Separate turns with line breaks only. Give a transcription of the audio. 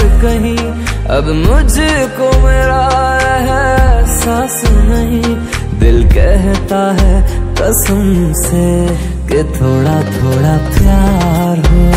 कहीं। अब मुझको मेरा एहसास नहीं। दिल कहता है कसम से कि थोड़ा थोड़ा प्यार हुआ